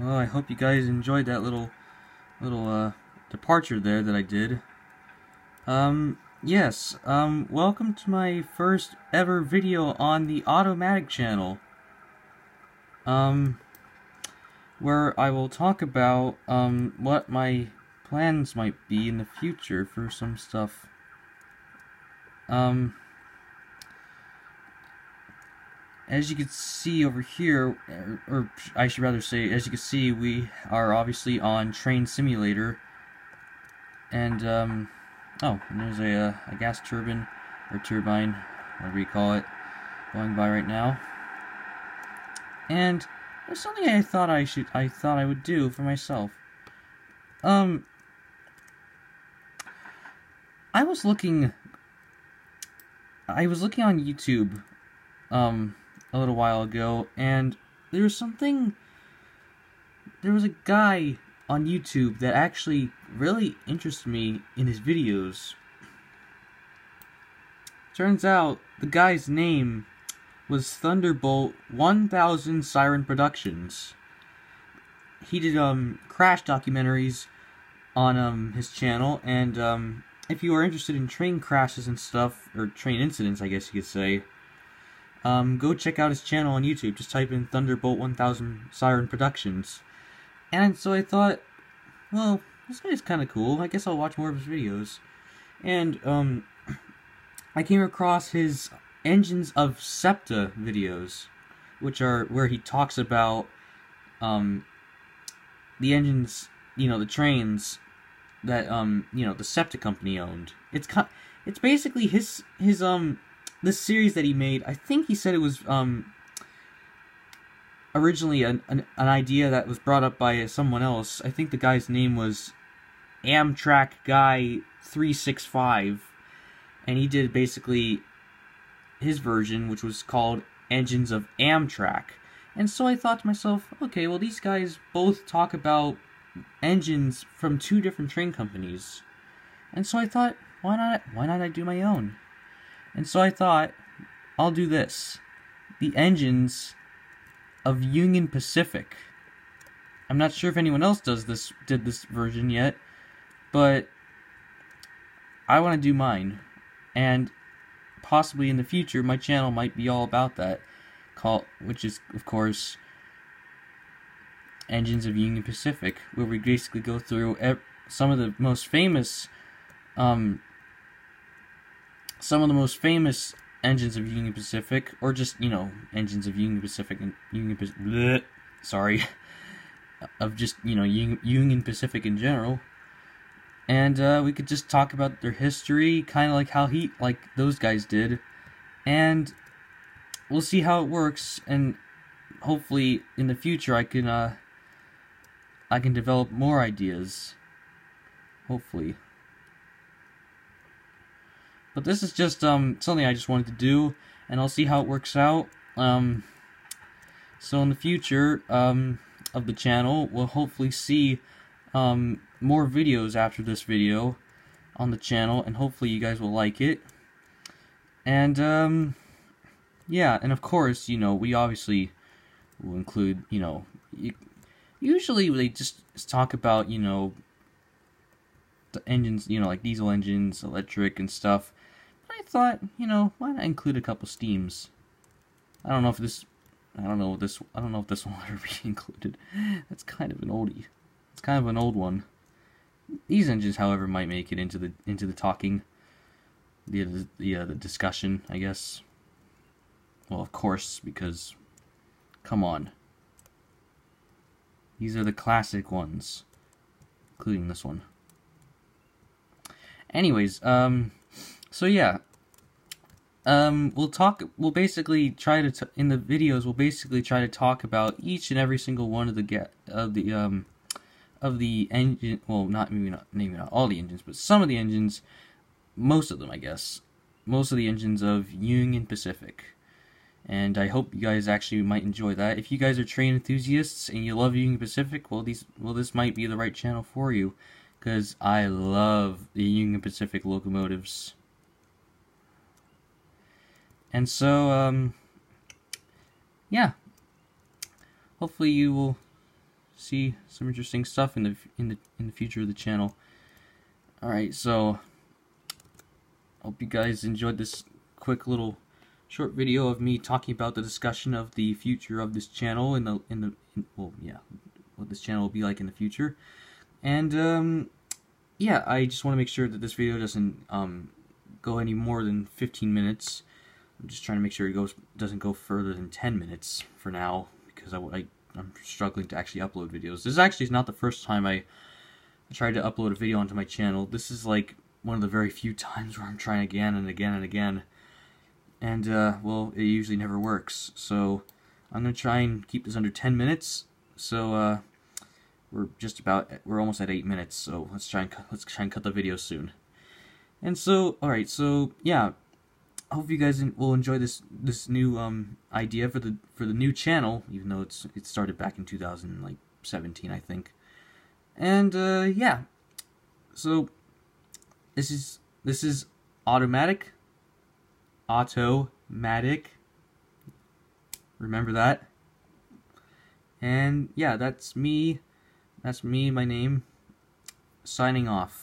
Well, I hope you guys enjoyed that little little uh, departure there that I did. Um, yes, um, welcome to my first ever video on the OttoMatic channel. Um, where I will talk about, um, what my plans might be in the future for some stuff. Um, as you can see over here, or, I should rather say, as you can see, we are obviously on Train Simulator, and, um, oh, and there's a, uh, a gas turbine, or turbine, whatever you call it, going by right now, and there's something I thought I should, I thought I would do for myself, um, I was looking, I was looking on YouTube, um, a little while ago, and there was something. There was a guy on YouTube that actually really interested me in his videos. Turns out the guy's name was Thunderbolt 1000 Siren Productions. He did um crash documentaries on um his channel and um if you are interested in train crashes and stuff or train incidents I guess you could say um, go check out his channel on YouTube. Just type in Thunderbolt 1000 Siren Productions. And so I thought, well, this guy's kind of cool. I guess I'll watch more of his videos. And um, I came across his Engines of Septa videos, which are where he talks about um, the engines, you know, the trains that um, you know, the Septa company owned. It's it's basically his his um this series that he made, I think he said it was um, originally an, an, an idea that was brought up by someone else. I think the guy's name was Amtrak Guy 365, and he did basically his version, which was called Engines of Amtrak. And so I thought to myself, okay, well, these guys both talk about engines from two different train companies. And so I thought, why not why not I do my own? And so I thought, I'll do this. The engines of Union Pacific. I'm not sure if anyone else does this did this version yet, but I want to do mine. And possibly in the future my channel might be all about that. Call which is of course Engines of Union Pacific, where we basically go through some of the most famous um, some of the most famous engines of Union Pacific, or just you know engines of Union Pacific and Union Pacific. Sorry, of just you know Union Pacific in general, and uh, we could just talk about their history, kind of like how he like those guys did, and we'll see how it works, and hopefully in the future I can uh, I can develop more ideas. Hopefully. But this is just um, something I just wanted to do, and I'll see how it works out. Um, so in the future um, of the channel, we'll hopefully see um, more videos after this video on the channel, and hopefully you guys will like it. And um, yeah, and of course, you know, we obviously will include, you know, usually they just talk about, you know, the engines, you know, like diesel engines, electric, and stuff. But I thought, you know, why not include a couple steams? I don't know if this, I don't know if this, I don't know if this will ever be included. That's kind of an oldie. It's kind of an old one. These engines, however, might make it into the into the talking, the the uh, the discussion, I guess. Well, of course, because, come on. These are the classic ones, including this one. Anyways, um, so yeah, um, we'll talk. We'll basically try to in the videos. We'll basically try to talk about each and every single one of the get of the um of the engine. Well, not maybe not maybe not all the engines, but some of the engines. Most of them, I guess. Most of the engines of Union Pacific. And I hope you guys actually might enjoy that. If you guys are train enthusiasts and you love Union Pacific, well, these well this might be the right channel for you, because I love the Union Pacific locomotives. And so, um, yeah. Hopefully you will see some interesting stuff in the in the in the future of the channel. All right, so hope you guys enjoyed this quick little short video of me talking about the discussion of the future of this channel in the in the in, well yeah what this channel will be like in the future and um yeah I just want to make sure that this video doesn't um go any more than 15 minutes I'm just trying to make sure it goes doesn't go further than 10 minutes for now because I, I I'm struggling to actually upload videos this actually is not the first time I tried to upload a video onto my channel this is like one of the very few times where I'm trying again and again and again and uh, well, it usually never works. So I'm gonna try and keep this under 10 minutes. So uh, we're just about we're almost at eight minutes. So let's try and let's try and cut the video soon. And so, all right, so yeah, I hope you guys will enjoy this this new um, idea for the for the new channel, even though it's it started back in 2017, I think. And uh, yeah, so this is this is OttoMatic OttoMatic. Remember that? And yeah, that's me. That's me, my name. Signing off.